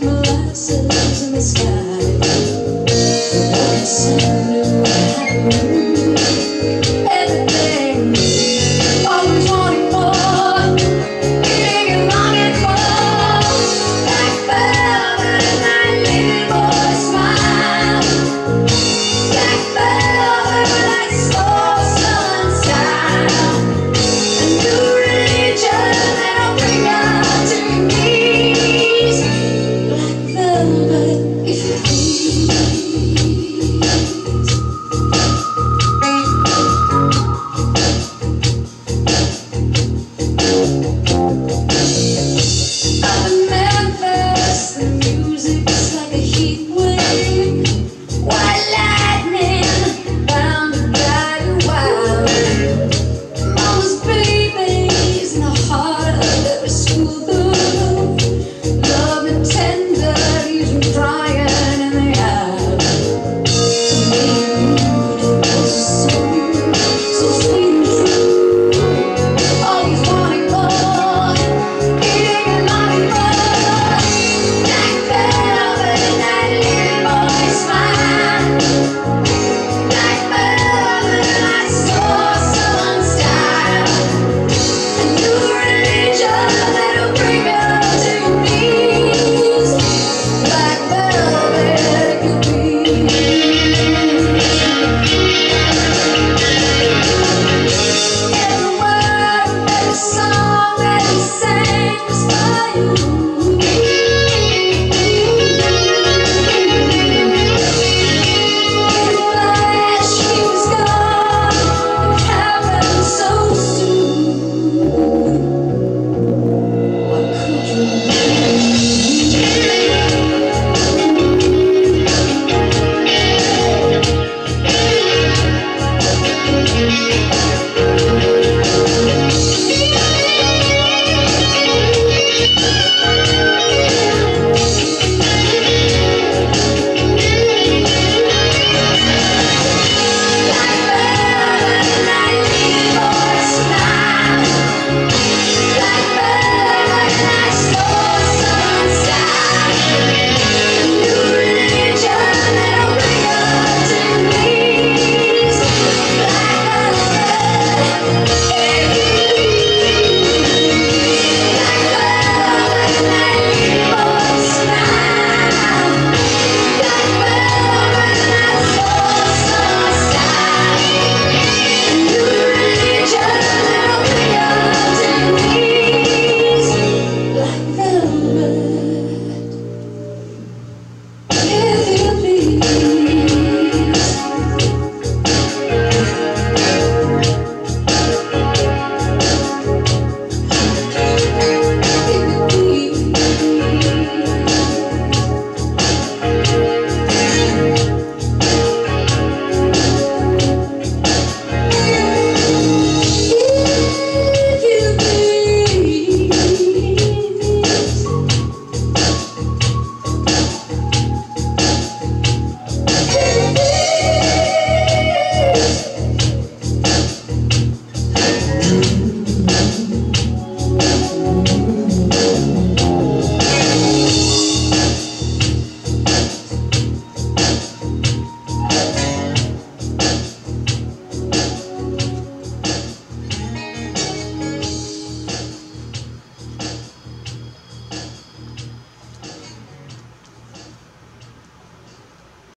Molasses in the sky